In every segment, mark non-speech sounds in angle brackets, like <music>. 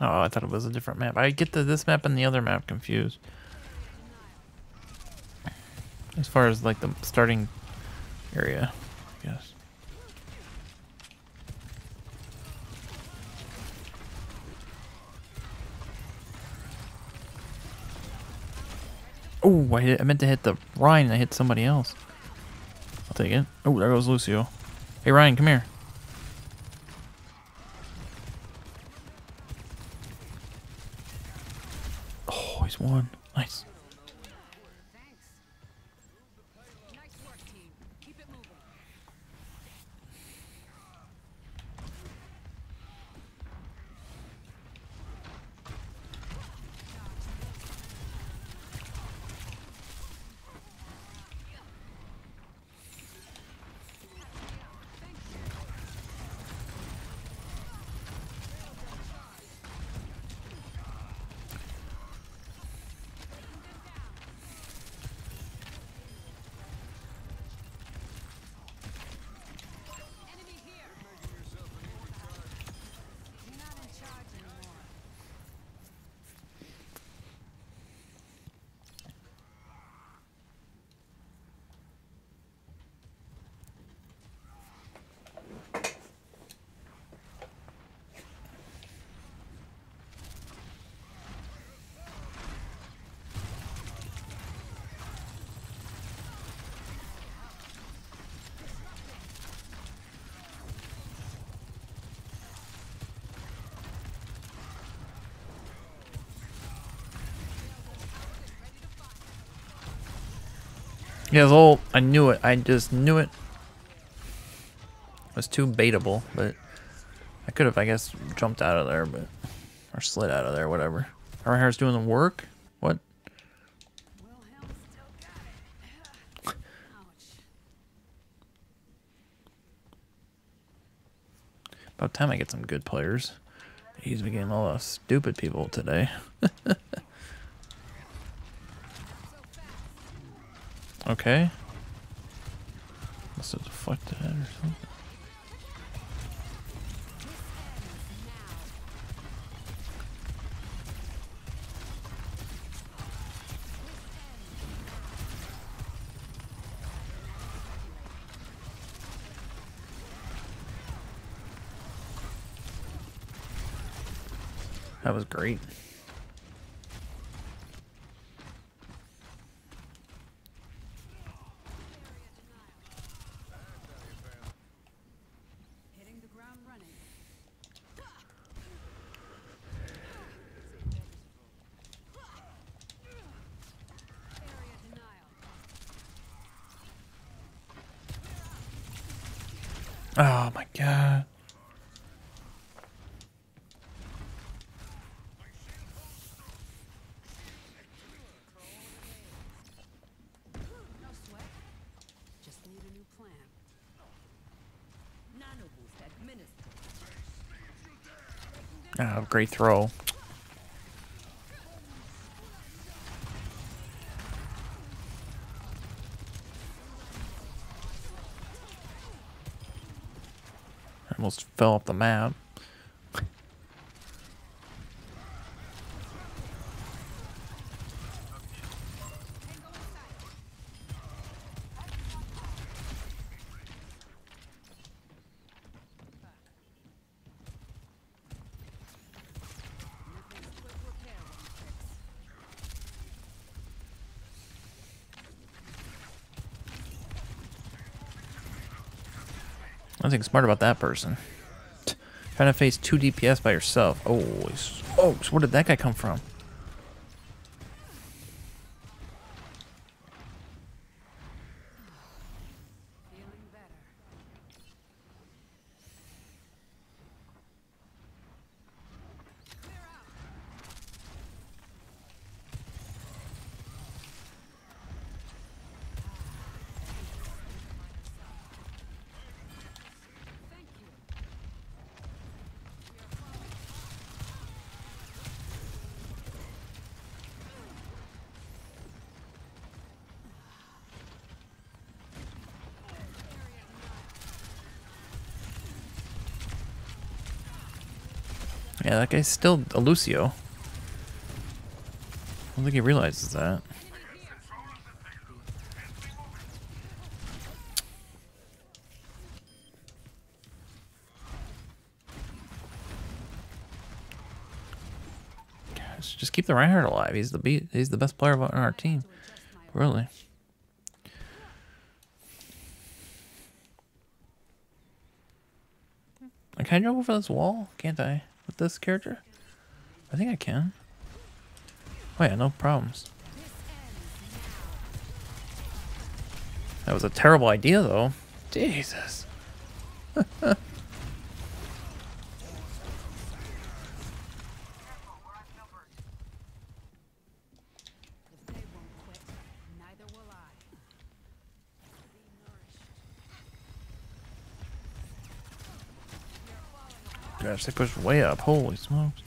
Oh, I thought it was a different map. I get the this map and the other map confused. As far as like the starting area, I guess. Oh, I, I meant to hit the Rein. I hit somebody else. I'll take it. Oh, there goes Lucio. Hey, Rein, come here. Won. Nice. Yeah, oh, it's all. I knew it. I just knew it. It was too baitable, but I could have, I guess, jumped out of there, but or slid out of there, whatever. Our hair's doing the work. What? About time I get some good players. He's been getting a lot of stupid people today. <laughs> Okay. Must have deflected it or something. That was great. Oh my god. Oh, great throw. Almost fell off the map. Nothing smart about that person. Trying to face two DPS by yourself. Oh, oh, so where did that guy come from? Yeah, that guy's still a Lucio. I don't think he realizes that. Gosh, just keep the Reinhardt alive. He's the beat. He's the best player on our team. Really. I Can I jump over this wall? Can't I? This character? I think I can. Oh yeah, no problems. That was a terrible idea though. Jesus. <laughs> Gosh, they pushed way up. Holy smokes.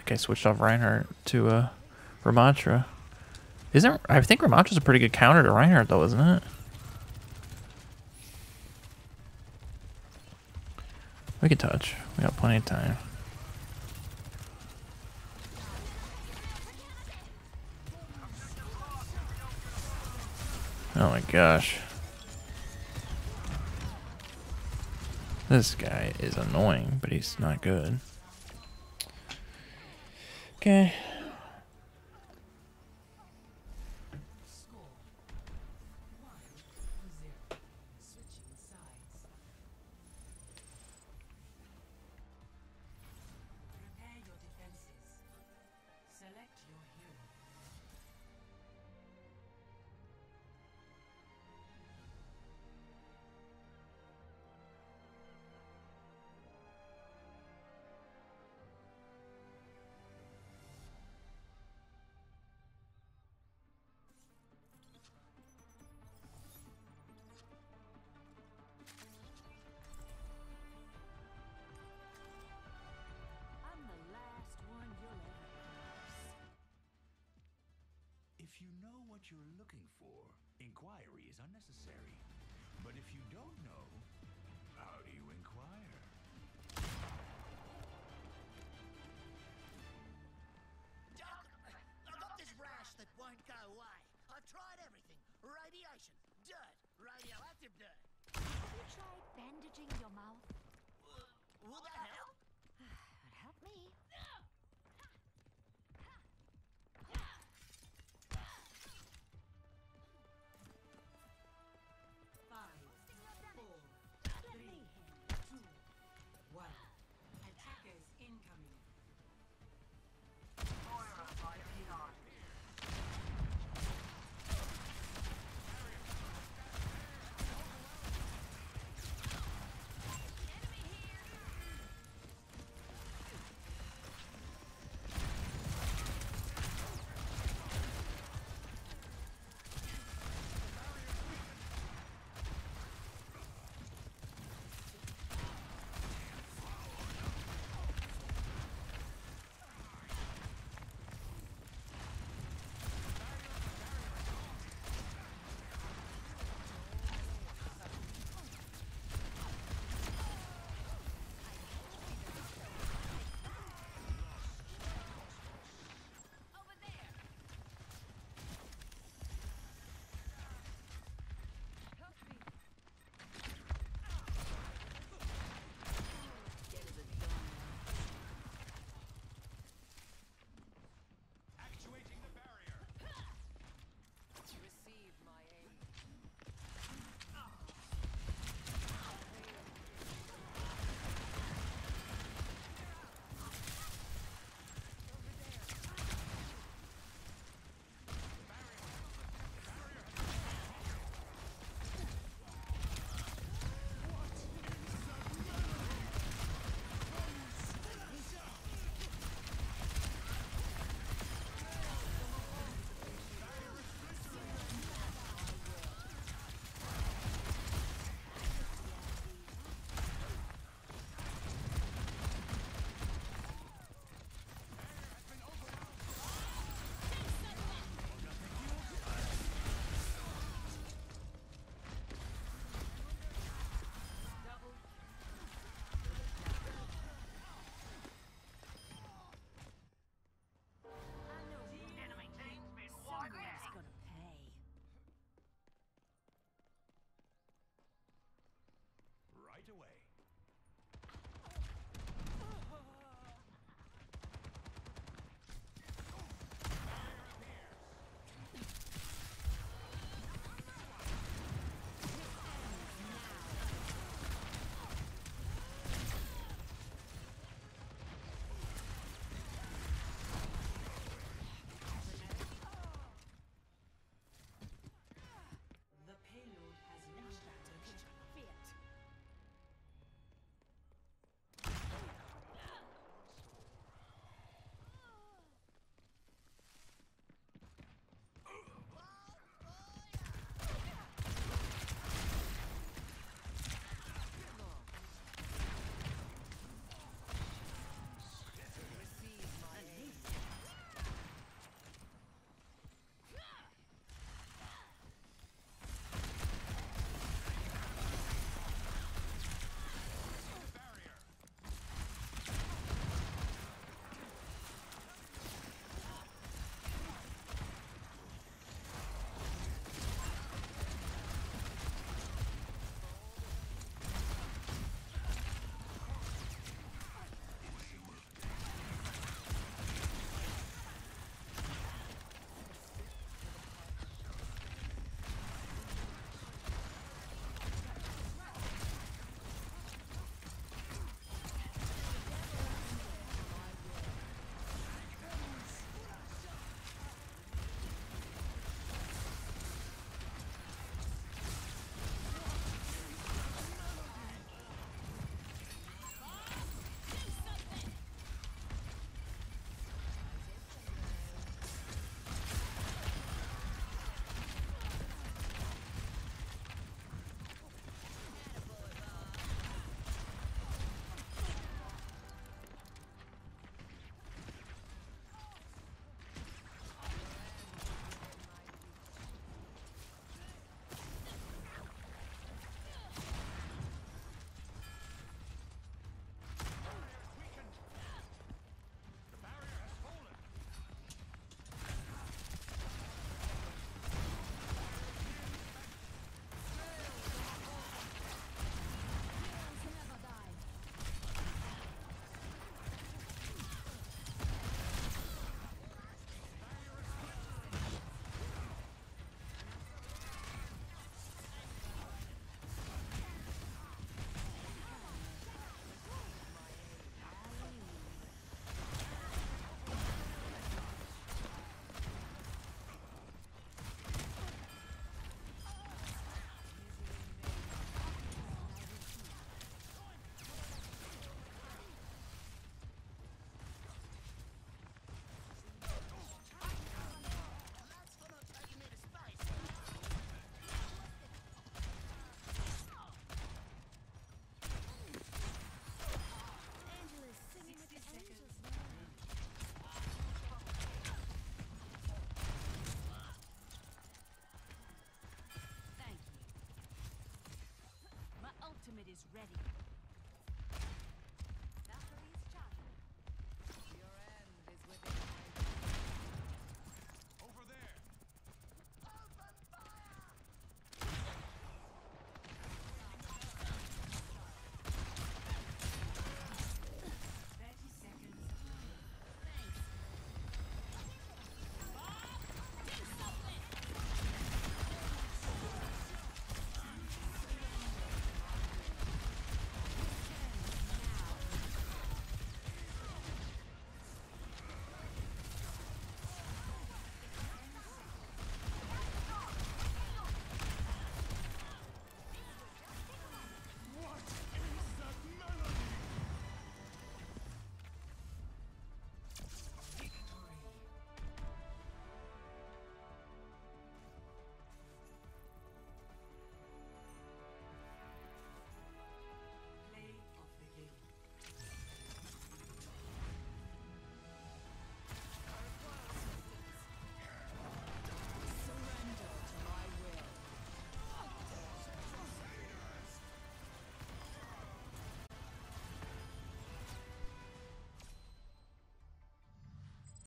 Okay, switched off Reinhardt to uh, Ramattra. Isn't I think Ramattra's a pretty good counter to Reinhardt though, isn't it? We can touch. We got plenty of time. Oh my gosh. This guy is annoying, but he's not good. Okay. You know what you're looking for, inquiry is unnecessary. But if you don't know, how do you inquire? Doc, I got this rash that won't go away. I've tried everything. Radiation, dirt, radioactive dirt. Have you tried bandaging your mouth? Will that help? is ready.